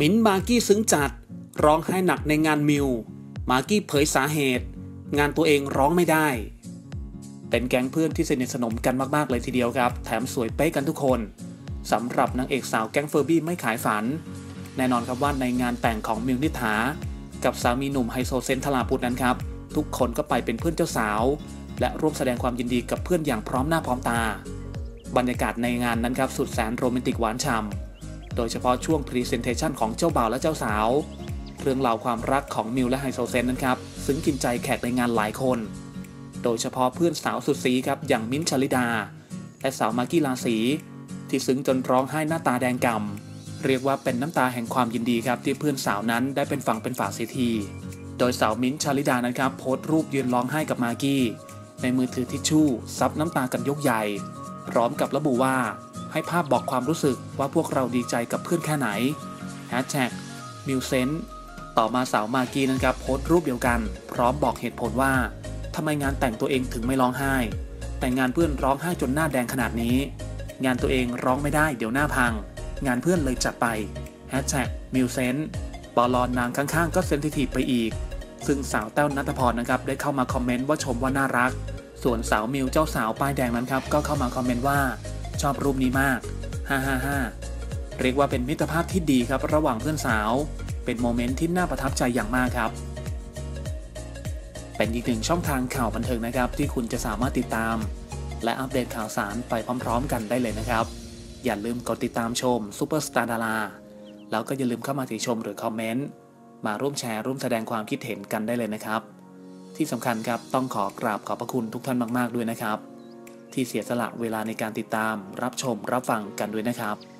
มินมากกี้ซึ้งจัด ร้องไห้หนักในงานมิว มากกี้เผยสาเหตุ งานตัวเองร้องไม่ได้ เป็นแก๊งเพื่อนที่สนิทสนมกันมากๆเลยทีเดียวครับ แถมสวยเป๊ะกันทุกคนสำหรับนางเอกสาวแก๊งเฟอร์บี้ไม่ขายฝัน แน่นอนครับว่าในงานแต่งของมิวนิษฐากับสามีหนุ่มไฮโซเซนทลาพุทนั้นครับ ทุกคนก็ไปเป็นเพื่อนเจ้าสาว และร่วมแสดงความยินดีกับเพื่อนอย่างพร้อมหน้าพร้อมตา บรรยากาศในงานนั้นครับสุดแสนโรแมนติกหวานฉ่ำ โดยเฉพาะช่วง presentation ของเจ้าบ่าวและเจ้าสาว เรื่องราวความรักของมิวและไฮโซเซนนั้นครับซึ้งกินใจแขกในงานหลายคน โดยเฉพาะเพื่อนสาวสุดซี้ครับอย่างมิ้นท์ชลิดา และสาวมาร์กี้ราศรีที่ซึ้งจนร้องไห้หน้าตาแดงก่ำเรียกว่าเป็นน้ำตาแห่งความยินดีครับที่เพื่อนสาวนั้นได้เป็นฝั่งเป็นฝาเสียที โดยสาวมิ้นท์ชลิดานะครับโพสต์รูปยืนร้องไห้กับมาร์กี้ในมือถือทิชชู่ซับน้ำตากันยกใหญ่ พร้อมกับระบุว่า ให้ภาพบอกความรู้สึกว่าพวกเราดีใจกับเพื่อนแค่ไหน Hashtag m u s e n ต่อมาสาวมากกี้นะครับโพสต์รูปเดียวกัน พร้อมบอกเหตุผลว่าทำไมงานแต่งตัวเองถึงไม่ร้องไห้ แต่งานเพื่อนร้องไห้จนหน้าแดงขนาดนี้ งานตัวเองร้องไม่ได้เดี๋ยวหน้าพัง งานเพื่อนเลยจัดไป Hashtag m u s e n ปอลอนนางข้างๆ ก็เซนซิทีฟไปอีก ซึ่งสาวแต้วณฐพรนะครับได้เข้ามาคอมเมนต์ว่าชมว่าน่ารัก ส่วนสาวมิวเจ้าสาวป้ายแดงนั้นครับก็เข้ามาคอมเมนต์ว่า ชอบรูปนี้มาก 555 เรียกว่าเป็นมิตรภาพที่ดีครับระหว่างเพื่อนสาว เป็น moment ที่น่าประทับใจอย่างมากครับ เป็นอีกหนึ่งช่องทางข่าวบันเทิงนะครับ ที่คุณจะสามารถติดตาม และอัปเดตข่าวสารไปพร้อม ๆ กันได้เลยนะครับ อย่าลืมกดติดตามชมซูเปอร์สตาร์ดาราแล้วก็อย่าลืมเข้ามาติชมหรือคอมเมนต์มาร่วมแชร์ร่วมแสดงความคิดเห็นกันได้เลยนะครับ ที่สำคัญครับต้องขอกราบขอบพระคุณทุกท่านมาก ๆ ด้วยนะครับ ที่เสียสละเวลาในการติดตาม รับชมรับฟังกันด้วยนะครับ